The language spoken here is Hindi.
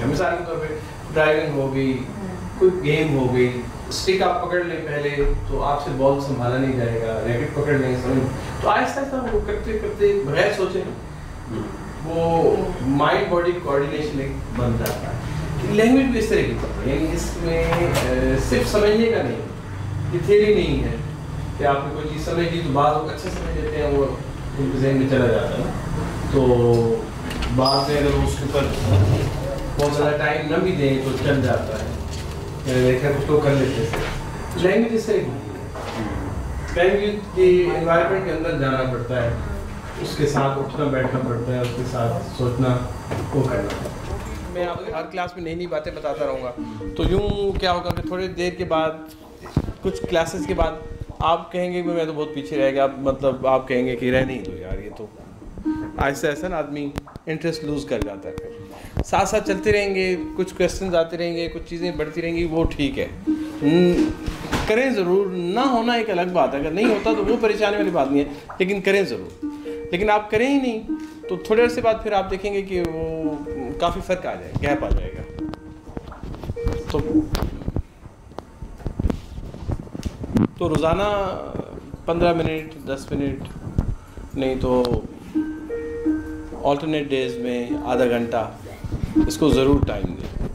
सीखा मिसाल के तौर पर ड्राइविंग हो गई कोई गेम हो गई स्टिक आप पकड़ लें पहले तो आपसे बॉल संभाला नहीं जाएगा रैकेट पकड़ लेंगे समझ तो आहिस्ता आहिस्ता वो करते करते बगैर सोचे, वो माइंड बॉडी कोऑर्डिनेशन एक बन जाता है। लैंग्वेज भी इस तरह की चीज़ है, इसमें सिर्फ़ समझने का नहीं, ये थेरी नहीं है कि आपने कोई चीज़ समझ ली तो बाद लोग अच्छे समझ लेते हैं, वो उनके जहन में चला जाता है तो बाद में अगर उसके ऊपर बहुत ज़्यादा टाइम न भी दें तो चल जाता है। देखा कुछ लोग कर लेते थे लैंग्वेज है लैंग्वेज के एनवायरनमेंट के अंदर जाना पड़ता है। उसके साथ उठना, बैठना पड़ता है, उसके साथ सोचना, वो करना। है मैं आपको हर क्लास में नई नई बातें बताता रहूँगा। तो यूँ क्या होगा कि थोड़ी देर के बाद, कुछ क्लासेस के बाद आप कहेंगे कि मैं तो बहुत पीछे रह गया। मतलब आप कहेंगे कि रह नहीं दो यार, ये तो। ऐसा ऐसा ना आदमी इंटरेस्ट लूज़ कर जाता है। साथ साथ चलते रहेंगे, कुछ क्वेश्चन आते रहेंगे, कुछ चीज़ें बढ़ती रहेंगी, वो ठीक है। करें ज़रूर, ना होना एक अलग बात है। अगर नहीं होता तो वो परेशानी वाली बात नहीं है, लेकिन करें ज़रूर। लेकिन आप करें ही नहीं तो थोड़े अर्से बाद फिर आप देखेंगे कि वो काफ़ी फ़र्क आ जाएगा गैप आ जाएगा। तो तो रोज़ाना पंद्रह मिनट, दस मिनट, नहीं तो ऑल्टरनेट डेज़ में आधा घंटा इसको ज़रूर टाइम दें।